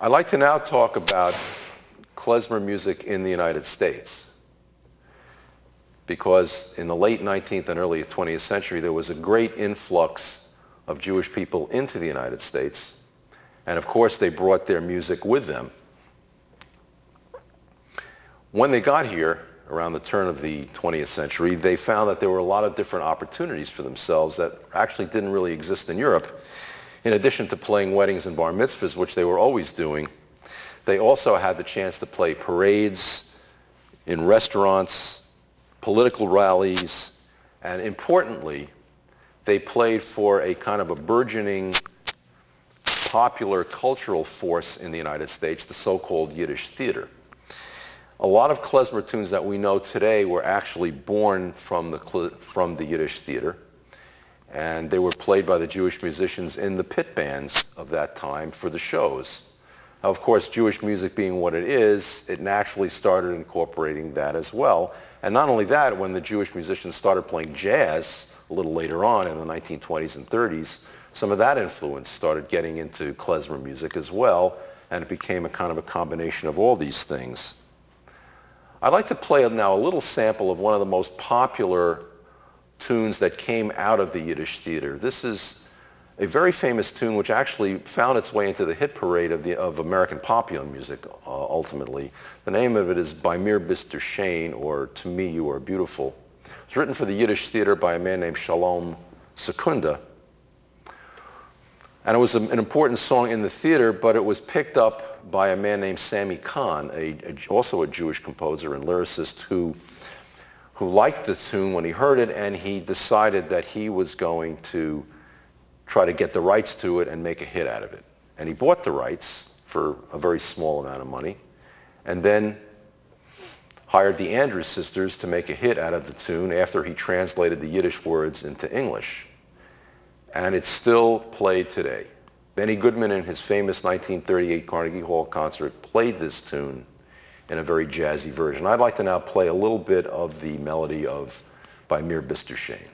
I'd like to now talk about klezmer music in the United States because in the late 19th and early 20th century there was a great influx of Jewish people into the United States and of course they brought their music with them. When they got here, around the turn of the 20th century, they found that there were a lot of different opportunities for themselves that actually didn't really exist in Europe in addition to playing weddings and bar mitzvahs, which they were always doing, they also had the chance to play parades in restaurants, political rallies, and importantly, they played for a kind of a burgeoning popular cultural force in the United States, the so-called Yiddish theater. A lot of klezmer tunes that we know today were actually born from the, from the Yiddish theater and they were played by the Jewish musicians in the pit bands of that time for the shows. Now, of course, Jewish music being what it is, it naturally started incorporating that as well. And not only that, when the Jewish musicians started playing jazz a little later on in the 1920s and 30s, some of that influence started getting into klezmer music as well, and it became a kind of a combination of all these things. I'd like to play now a little sample of one of the most popular tunes that came out of the Yiddish theater. This is a very famous tune which actually found its way into the hit parade of, the, of American popular music uh, ultimately. The name of it is Bei Mir schön, or To Me You Are Beautiful. It's written for the Yiddish theater by a man named Sholom Secunda. And it was an important song in the theater, but it was picked up by a man named Sammy Cahn, a, a, also a Jewish composer and lyricist who who liked the tune when he heard it, and he decided that he was going to try to get the rights to it and make a hit out of it. And he bought the rights for a very small amount of money, and then hired the Andrews sisters to make a hit out of the tune after he translated the Yiddish words into English. And it's still played today. Benny Goodman in his famous 1938 Carnegie Hall concert played this tune in a very jazzy version. I'd like to now play a little bit of the melody of Bei Mir bist du schön.